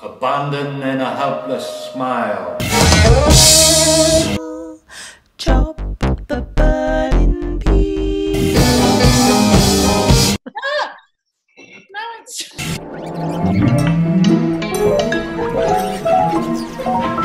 Abandoned in a helpless smile. Chop the bird in peace. ah! No, it's.